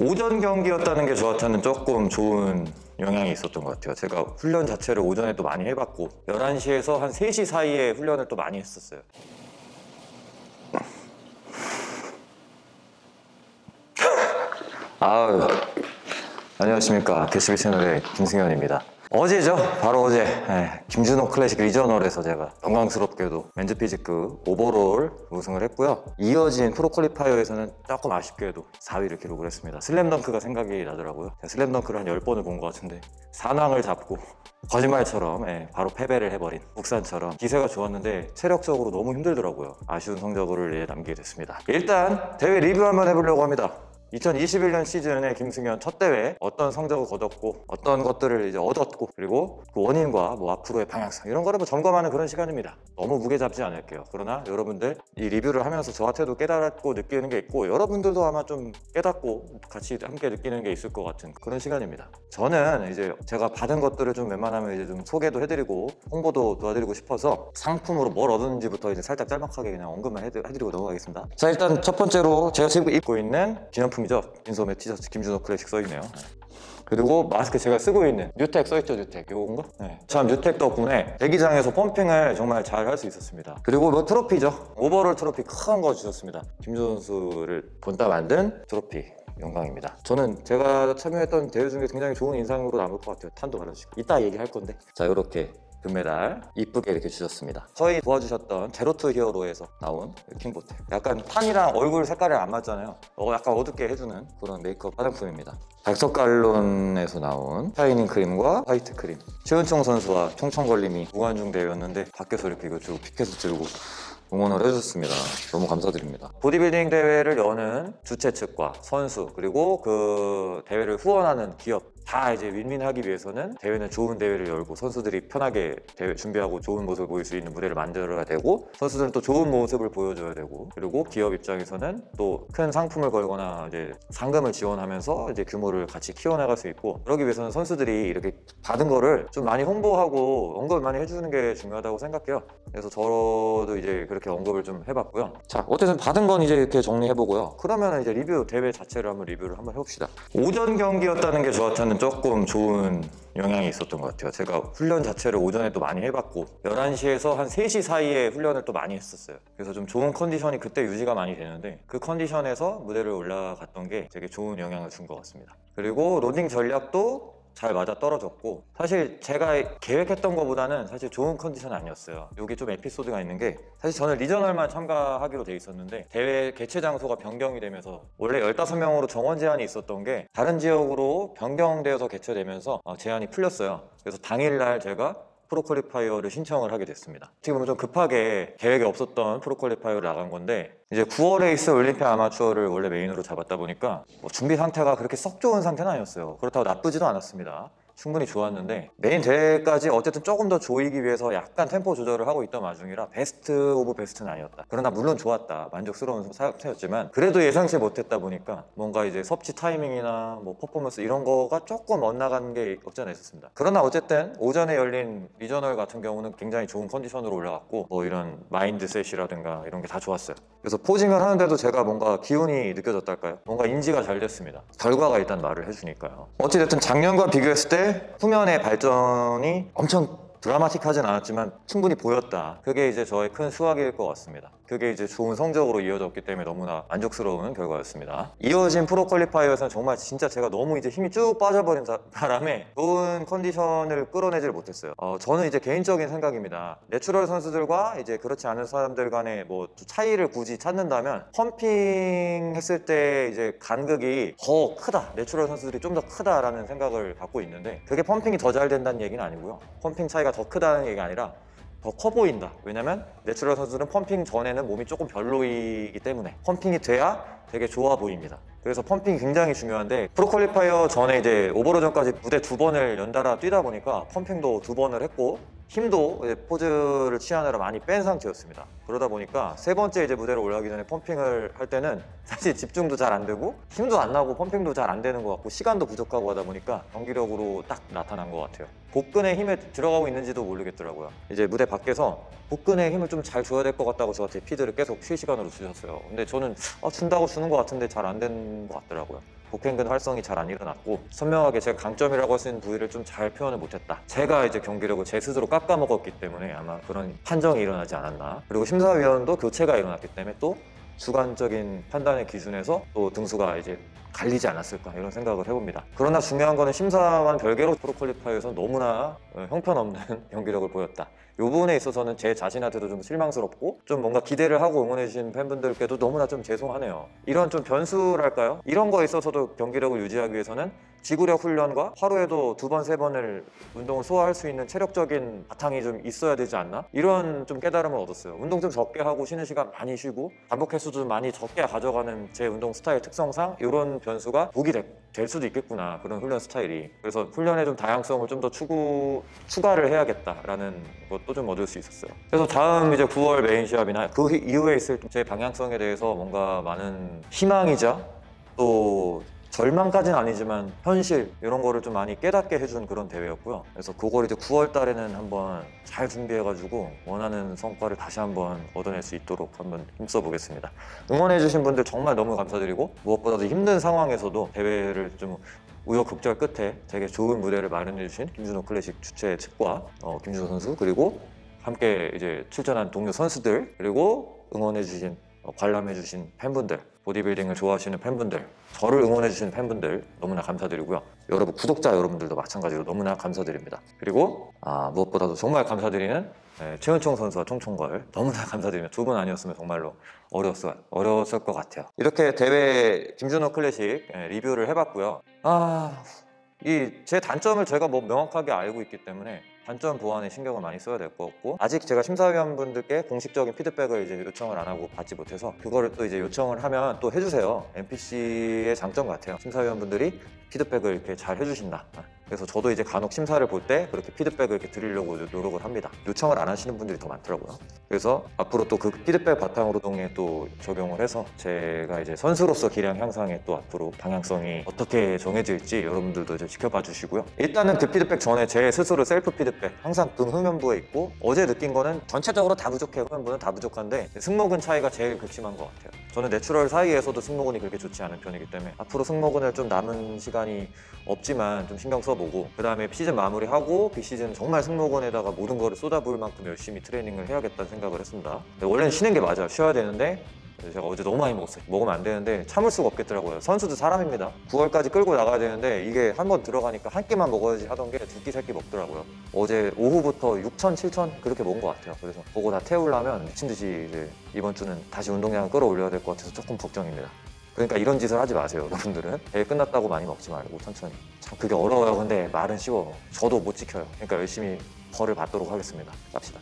오전 경기였다는 게 저한테는 조금 좋은 영향이 있었던 것 같아요. 제가 훈련 자체를 오전에 또 많이 해봤고 11시에서 한 3시 사이에 훈련을 또 많이 했었어요. 아유, 안녕하십니까. 데시벨 채널의 김승현입니다. 어제죠. 바로 어제 예, 김준호 클래식 regional에서 제가 영광스럽게도 men's physique overall 우승을 했고요. 이어진 pro qualifier에서는 조금 아쉽게도 4위를 기록을 했습니다. 슬램덩크가 생각이 나더라고요. 슬램덩크를 한 10번을 본 것 같은데 산왕을 잡고 거짓말처럼 예, 바로 패배를 해버린 국산처럼 기세가 좋았는데 체력적으로 너무 힘들더라고요. 아쉬운 성적을 예, 남기게 됐습니다. 일단 대회 리뷰 한번 해보려고 합니다. 2021년 시즌에 김승현 첫 대회 어떤 성적을 거뒀고 어떤 것들을 이제 얻었고 그리고 그 원인과 뭐 앞으로의 방향성 이런 거를 뭐 점검하는 그런 시간입니다. 너무 무게 잡지 않을게요. 그러나 여러분들 이 리뷰를 하면서 저한테도 깨달았고 느끼는 게 있고 여러분들도 아마 좀 깨닫고 같이 함께 느끼는 게 있을 것 같은 그런 시간입니다. 저는 이제 제가 받은 것들을 좀 웬만하면 이제 좀 소개도 해드리고 홍보도 도와드리고 싶어서 상품으로 뭘 얻었는지부터 이제 살짝 짤막하게 그냥 언급만 해드- 해드리고 넘어가겠습니다. 자 일단 첫 번째로 제가 지금 입고 있는 기념품 이죠. 민소매 티셔츠 김준호 클래식 써있네요. 그리고 마스크 제가 쓰고 있는 뉴텍 써있죠 뉴텍 요건가? 네. 참 뉴텍 덕분에 대기장에서 pumping을 정말 잘 할 수 있었습니다 그리고 뭐 트로피죠 overall 트로피 큰 거 주셨습니다 김준호 선수를 본따 만든 트로피 영광입니다 저는 제가 참여했던 대회 중에 굉장히 좋은 인상으로 남을 것 같아요 tan도 받아주시고 이따 얘기할 건데 자 이렇게 금메달 이쁘게 이렇게 주셨습니다. 저희 도와주셨던 Zero to Hero에서 나온 킹보트. 약간 판이랑 얼굴 색깔이 안 맞잖아요. 어, 약간 어둡게 해주는 그런 메이크업 화장품입니다. 백석갈론에서 나온 shining 크림과 화이트 크림. 최은총 선수와 총총걸림이 무관중 대회였는데 밖에서 이렇게 이거 들고 피켓을 들고 응원을 해주셨습니다. 너무 감사드립니다. 보디빌딩 대회를 여는 주최 측과 선수 그리고 그 대회를 후원하는 기업 다 이제 윈윈하기 위해서는 대회는 좋은 대회를 열고 선수들이 편하게 대회 준비하고 좋은 모습을 보일 수 있는 무대를 만들어야 되고 선수들은 또 좋은 모습을 보여줘야 되고 그리고 기업 입장에서는 또 큰 상품을 걸거나 이제 상금을 지원하면서 이제 규모를 같이 키워나갈 수 있고 그러기 위해서는 선수들이 이렇게 받은 거를 좀 많이 홍보하고 언급을 많이 해주는 게 중요하다고 생각해요. 그래서 저도 이제 그렇게 언급을 좀 해봤고요. 자, 어쨌든 받은 건 이제 이렇게 정리해보고요. 그러면 이제 리뷰 대회 자체를 한번 리뷰를 한번 해봅시다. 오전 경기였다는 게 저한테는 조금 좋은 영향이 있었던 것 같아요. 제가 훈련 자체를 오전에 또 많이 해봤고 11시에서 한 3시 사이에 훈련을 또 많이 했었어요. 그래서 좀 좋은 컨디션이 그때 유지가 많이 되는데 그 컨디션에서 무대를 올라갔던 게 되게 좋은 영향을 준 것 같습니다. 그리고 로딩 전략도 잘 맞아 떨어졌고 사실 제가 계획했던 것보다는 사실 좋은 컨디션 아니었어요. 여기 좀 에피소드가 있는 게 사실 저는 regional만 참가하기로 돼 있었는데 대회 개최 장소가 변경이 되면서 원래 15명으로 정원 제한이 있었던 게 다른 지역으로 변경되어서 개최되면서 어, 제한이 풀렸어요. 그래서 당일날 제가 pro qualifier를 신청을 하게 됐습니다. 어떻게 보면 좀 급하게 계획이 없었던 pro qualifier를 나간 건데 이제 9월에 있을 올림피아 아마추어를 원래 메인으로 잡았다 보니까 뭐 준비 상태가 그렇게 썩 좋은 상태는 아니었어요. 그렇다고 나쁘지도 않았습니다. 충분히 좋았는데 메인 대회까지 어쨌든 조금 더 조이기 위해서 약간 템포 조절을 하고 있던 와중이라 best of best는 아니었다. 그러나 물론 좋았다. 만족스러운 상태였지만 그래도 예상치 못했다 보니까 뭔가 이제 섭취 타이밍이나 뭐 퍼포먼스 이런 거가 조금 엇나간 게 없지 않아 있었습니다. 그러나 어쨌든 오전에 열린 regional 같은 경우는 굉장히 좋은 컨디션으로 올라갔고 뭐 이런 mindset이라든가 이런 게 다 좋았어요. 그래서 posing을 하는데도 제가 뭔가 기운이 느껴졌달까요? 뭔가 인지가 잘 됐습니다. 결과가 일단 말을 해주니까요. 어찌됐든 작년과 비교했을 때 후면의 발전이 엄청 드라마틱하진 않았지만 충분히 보였다. 그게 이제 저의 큰 수확일 것 같습니다. 그게 이제 좋은 성적으로 이어졌기 때문에 너무나 만족스러운 결과였습니다. 이어진 pro qualifier에서는 정말 진짜 제가 너무 이제 힘이 쭉 빠져버린 사- 바람에 좋은 컨디션을 끌어내질 못했어요. 어, 저는 이제 개인적인 생각입니다. natural 선수들과 이제 그렇지 않은 사람들 간의 뭐 차이를 굳이 찾는다면 pumping 했을 때 이제 간극이 더 크다. natural 선수들이 좀 더 크다라는 생각을 갖고 있는데 그게 pumping이 더 잘 된다는 얘기는 아니고요. pumping 차이가 더 크다는 얘기가 아니라 더 커 보인다. 왜냐면 natural 선수들은 pumping 전에는 몸이 조금 별로이기 때문에 pumping이 돼야 되게 좋아 보입니다. 그래서 pumping이 굉장히 중요한데 pro qualifier 전에 이제 overall 전까지 무대 두 번을 연달아 뛰다 보니까 pumping도 두 번을 했고 힘도 포즈를 취하느라 많이 뺀 상태였습니다. 그러다 보니까 세 번째 이제 무대로 올라가기 전에 pumping을 할 때는 사실 집중도 잘 안 되고 힘도 안 나고 pumping도 잘 안 되는 것 같고 시간도 부족하고 하다 보니까 경기력으로 딱 나타난 것 같아요. 복근에 힘에 들어가고 있는지도 모르겠더라고요. 이제 무대 밖에서 복근에 힘을 좀 잘 줘야 될 것 같다고 저한테 피드를 계속 실시간으로 주셨어요. 근데 저는 아, 준다고 주는 것 같은데 잘안된것 같더라고요. 복행근 활성이 잘 안 일어났고 선명하게 제가 강점이라고 할 수 있는 부위를 좀 잘 표현을 못했다. 제가 이제 경기력을 제 스스로 깎아먹었기 때문에 아마 그런 판정이 일어나지 않았나. 그리고 심사위원도 교체가 일어났기 때문에 또 주관적인 판단의 기준에서 또 등수가 이제 갈리지 않았을까 이런 생각을 해봅니다. 그러나 중요한 거는 심사와는 별개로 프로퀄리파이에서 너무나 어, 형편없는 경기력을 보였다. 이 부분에 있어서는 제 자신한테도 좀 실망스럽고 좀 뭔가 기대를 하고 응원해주신 팬분들께도 너무나 좀 죄송하네요. 이런 좀 변수랄까요? 이런 거에 있어서도 경기력을 유지하기 위해서는 지구력 훈련과 하루에도 두 번, 세 번을 운동을 소화할 수 있는 체력적인 바탕이 좀 있어야 되지 않나? 이런 좀 깨달음을 얻었어요. 운동 좀 적게 하고 쉬는 시간 많이 쉬고 반복 횟수도 좀 많이 적게 가져가는 제 운동 스타일 특성상 이런 변수가 복이 되- 될 수도 있겠구나. 그런 훈련 스타일이. 그래서 훈련에 좀 다양성을 좀 더 추구, 추가를 해야겠다라는 것도 좀 얻을 수 있었어요. 그래서 다음 이제 9월 메인 시합이나 그 이후에 있을 제 방향성에 대해서 뭔가 많은 희망이자 또 절망까지는 아니지만 현실 이런 거를 좀 많이 깨닫게 해준 그런 대회였고요. 그래서 그걸 이제 9월 달에는 한번 잘 준비해가지고 원하는 성과를 다시 한번 얻어낼 수 있도록 한번 힘써 보겠습니다. 응원해주신 분들 정말 너무 감사드리고 무엇보다도 힘든 상황에서도 대회를 좀 우여곡절 끝에 되게 좋은 무대를 마련해주신 김준호 클래식 주최 측과 어, 김준호 선수 그리고 함께 이제 출전한 동료 선수들 그리고 응원해주신 어, 관람해주신 팬분들 보디빌딩을 좋아하시는 팬분들 저를 응원해주시는 팬분들 너무나 감사드리고요. 여러분 구독자 여러분들도 마찬가지로 너무나 감사드립니다. 그리고 아, 무엇보다도 정말 감사드리는 네, 최은총 선수와 총총걸 너무나 감사드리며 두 분 아니었으면 정말로 어려웠을, 어려웠을 것 같아요. 이렇게 대회 김준호 클래식 예, 리뷰를 해봤고요. 아... 이 제 단점을 제가 뭐 명확하게 알고 있기 때문에 단점 보완에 신경을 많이 써야 될 것 같고 아직 제가 심사위원분들께 공식적인 피드백을 이제 요청을 안 하고 받지 못해서 그거를 또 이제 요청을 하면 또 해주세요. NPC의 장점 같아요. 심사위원분들이 피드백을 이렇게 잘 해주신다 그래서 저도 이제 간혹 심사를 볼 때 그렇게 피드백을 이렇게 드리려고 노력을 합니다 요청을 안 하시는 분들이 더 많더라고요 그래서 앞으로 또 그 피드백 바탕으로 운동에 또 적용을 해서 제가 이제 선수로서 기량 향상에 또 앞으로 방향성이 어떻게 정해질지 여러분들도 이제 지켜봐 주시고요. 일단은 그 피드백 전에 제 스스로 셀프 피드백 항상 등 후면부에 있고 어제 느낀 거는 전체적으로 다 부족해요. 후면부는 다 부족한데 승모근 차이가 제일 극심한 것 같아요. 저는 natural 사이에서도 승모근이 그렇게 좋지 않은 편이기 때문에 앞으로 승모근을 좀 남은 시간이 없지만 좀 신경 써보고 그 다음에 시즌 마무리하고 비시즌 정말 승모근에다가 모든 거를 쏟아부을 만큼 열심히 트레이닝을 해야겠다는 생각을 했습니다. 근데 원래는 쉬는 게 맞아요. 쉬어야 되는데 제가 어제 너무 많이 먹었어요. 먹으면 안 되는데 참을 수가 없겠더라고요. 선수도 사람입니다. 9월까지 끌고 나가야 되는데 이게 한 번 들어가니까 한 끼만 먹어야지 하던 게 두 끼, 세 끼 먹더라고요. 어제 오후부터 6천, 7천 그렇게 먹은 것 같아요. 그래서 그거 다 태우려면 미친 듯이 이제 이번 주는 다시 운동량을 끌어올려야 될 것 같아서 조금 걱정입니다. 그러니까 이런 짓을 하지 마세요, 여러분들은. 대회 끝났다고 많이 먹지 말고 천천히. 참 그게 어려워요. 근데 말은 쉬워. 저도 못 지켜요. 그러니까 열심히 벌을 받도록 하겠습니다. 짭시다.